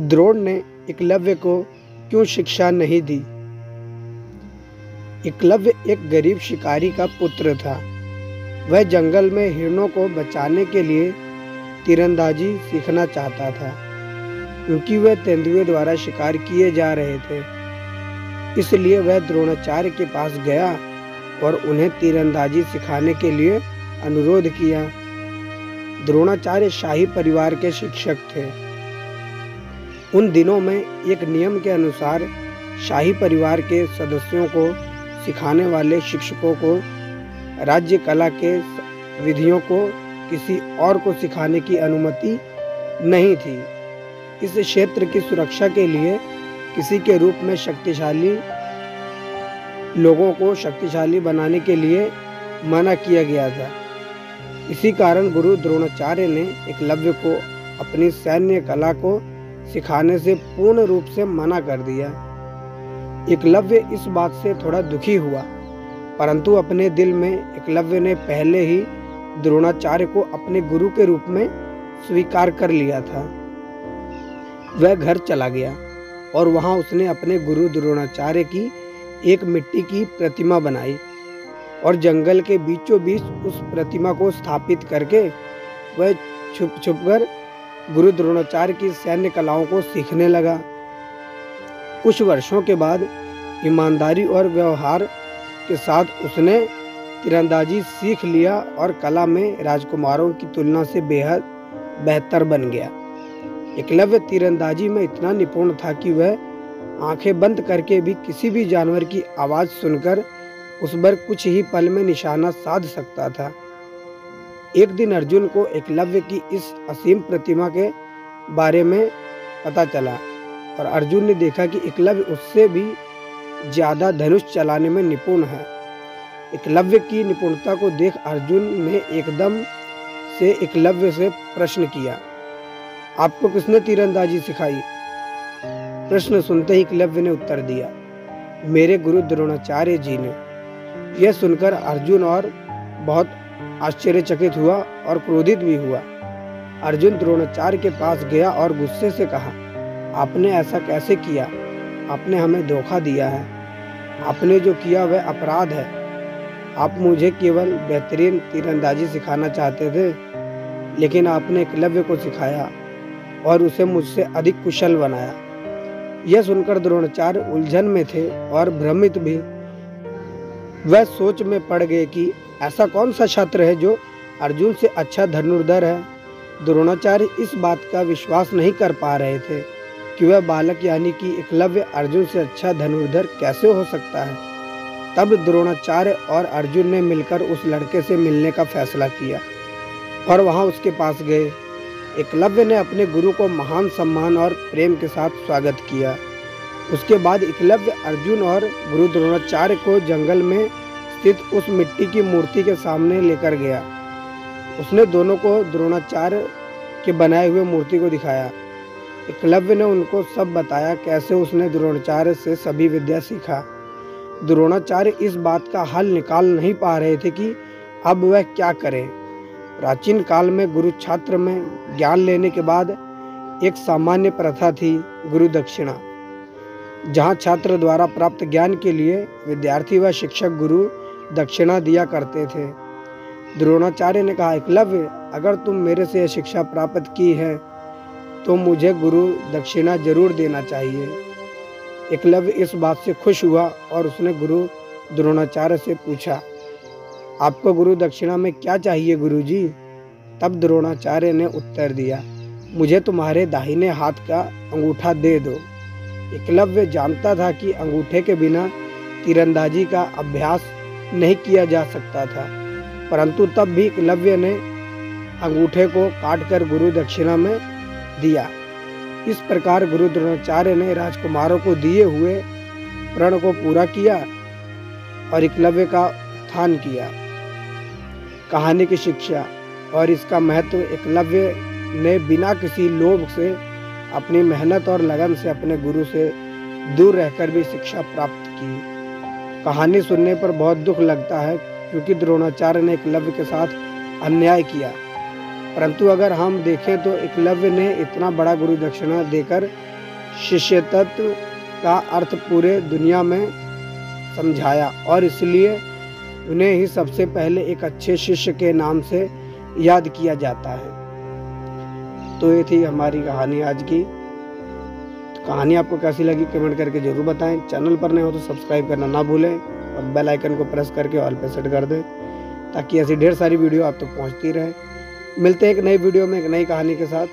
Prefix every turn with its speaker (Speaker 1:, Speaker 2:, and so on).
Speaker 1: द्रोण ने एकलव्य को क्यों शिक्षा नहीं दी? एकलव्य एक गरीब शिकारी का पुत्र था। वह जंगल में हिरणों को बचाने के लिए तीरंदाजी सीखना चाहता था, क्योंकि वह तेंदुए द्वारा शिकार किए जा रहे थे। इसलिए वह द्रोणाचार्य के पास गया और उन्हें तीरंदाजी सिखाने के लिए अनुरोध किया। द्रोणाचार्य शाही परिवार के शिक्षक थे। उन दिनों में एक नियम के अनुसार शाही परिवार के सदस्यों को सिखाने वाले शिक्षकों को, राज्य कला के विधियों को किसी और को सिखाने की अनुमति नहीं थी। इस क्षेत्र की सुरक्षा के लिए किसी के रूप में शक्तिशाली लोगों को शक्तिशाली बनाने के लिए मना किया गया था। इसी कारण गुरु द्रोणाचार्य ने एकलव्य को, अपनी सैन्य कला को सिखाने से पूर्ण रूप से मना कर दिया। एकलव्य इस बात से थोड़ा दुखी हुआ, परंतु अपने दिल में एकलव्य ने पहले ही द्रोणाचार्य को अपने गुरु के रूप में स्वीकार कर लिया था। वह घर चला गया और वहाँ उसने अपने गुरु द्रोणाचार्य की एक मिट्टी की प्रतिमा बनाई और जंगल के बीचों बीच उस प्रतिमा को स्थापित करके वह छुप छुप कर गुरु द्रोणाचार्य की सैन्य कलाओं को सीखने लगा। कुछ वर्षों के बाद ईमानदारी और व्यवहार के साथ उसने तीरंदाजी सीख लिया और कला में राजकुमारों की तुलना से बेहद बेहतर बन गया। एकलव्य तीरंदाजी में इतना निपुण था कि वह आँखें बंद करके भी किसी भी जानवर की आवाज़ सुनकर उस पर कुछ ही पल में निशाना साध सकता था। एक दिन अर्जुन को एकलव्य की इस असीम प्रतिमा के बारे में पता चला और अर्जुन ने देखा कि एकलव्य उससे भी ज़्यादा धनुष चलाने में निपुण है। एकलव्य की निपुणता को देख अर्जुन ने एकदम से एकलव्य से प्रश्न किया, आपको किसने तीरंदाजी सिखाई? प्रश्न सुनते ही एकलव्य ने उत्तर दिया, मेरे गुरु द्रोणाचार्य जी ने। यह सुनकर अर्जुन और बहुत आश्चर्यचकित हुआ और क्रोधित भी हुआ। अर्जुन द्रोणाचार्य के पास गया और गुस्से से कहा, आपने ऐसा कैसे किया? आपने हमें धोखा दिया है। आपने जो किया वह अपराध है। आप मुझे केवल बेहतरीन तीरंदाजी सिखाना चाहते थे, लेकिन आपने एकलव्य को सिखाया और उसे मुझसे अधिक कुशल बनाया। यह सुनकर द्रोणाचार्य उलझन में थे और भ्रमित भी। वह सोच में पड़ गए कि ऐसा कौन सा छात्र है जो अर्जुन से अच्छा धनुर्धर है? द्रोणाचार्य इस बात का विश्वास नहीं कर पा रहे थे कि वह बालक यानी कि एकलव्य अर्जुन से अच्छा धनुर्धर कैसे हो सकता है। तब द्रोणाचार्य और अर्जुन ने मिलकर उस लड़के से मिलने का फैसला किया और वहाँ उसके पास गए। एकलव्य ने अपने गुरु को महान सम्मान और प्रेम के साथ स्वागत किया। उसके बाद एकलव्य अर्जुन और गुरु द्रोणाचार्य को जंगल में स्थित उस मिट्टी की मूर्ति के सामने लेकर गया। उसने दोनों को द्रोणाचार्य के बनाए हुए मूर्ति को दिखाया। एकलव्य ने उनको सब बताया, कैसे उसने द्रोणाचार्य से सभी विद्या सीखा। द्रोणाचार्य इस बात का हल निकाल नहीं पा रहे थे कि अब वह क्या करे। प्राचीन काल में गुरु छात्र में ज्ञान लेने के बाद एक सामान्य प्रथा थी, गुरु दक्षिणा। जहाँ छात्र द्वारा प्राप्त ज्ञान के लिए विद्यार्थी व शिक्षक गुरु दक्षिणा दिया करते थे। द्रोणाचार्य ने कहा, एकलव्य, अगर तुम मेरे से शिक्षा प्राप्त की है तो मुझे गुरु दक्षिणा ज़रूर देना चाहिए। एकलव्य इस बात से खुश हुआ और उसने गुरु द्रोणाचार्य से पूछा, आपको गुरु दक्षिणा में क्या चाहिए गुरु जी तब द्रोणाचार्य ने उत्तर दिया, मुझे तुम्हारे दाहिने हाथ का अंगूठा दे दो। एकलव्य जानता था कि अंगूठे के बिना तीरंदाजी का अभ्यास नहीं किया जा सकता था। परंतु तब भी एकलव्य ने अंगूठे को काटकर गुरु दक्षिणा में दिया। इस प्रकार गुरु द्रोणाचार्य ने राजकुमारों को दिए हुए प्रण को पूरा किया और एकलव्य का उत्थान किया। कहानी की शिक्षा और इसका महत्व एकलव्य ने बिना किसी लोभ से, अपनी मेहनत और लगन से अपने गुरु से दूर रहकर भी शिक्षा प्राप्त की। कहानी सुनने पर बहुत दुख लगता है, क्योंकि द्रोणाचार्य ने एकलव्य के साथ अन्याय किया। परंतु अगर हम देखें तो एकलव्य ने इतना बड़ा गुरु दक्षिणा देकर शिष्य तत्व का अर्थ पूरे दुनिया में समझाया, और इसलिए उन्हें ही सबसे पहले एक अच्छे शिष्य के नाम से याद किया जाता है। तो ये थी हमारी कहानी आज की। कहानी आपको कैसी लगी कमेंट करके ज़रूर बताएँ। चैनल पर नए हो तो सब्सक्राइब करना ना भूलें और बेल आइकन को प्रेस करके ऑल पे सेट कर दें ताकि ऐसी ढेर सारी वीडियो आप तक तो पहुँचती रहे। मिलते हैं एक नई वीडियो में, एक नई कहानी के साथ।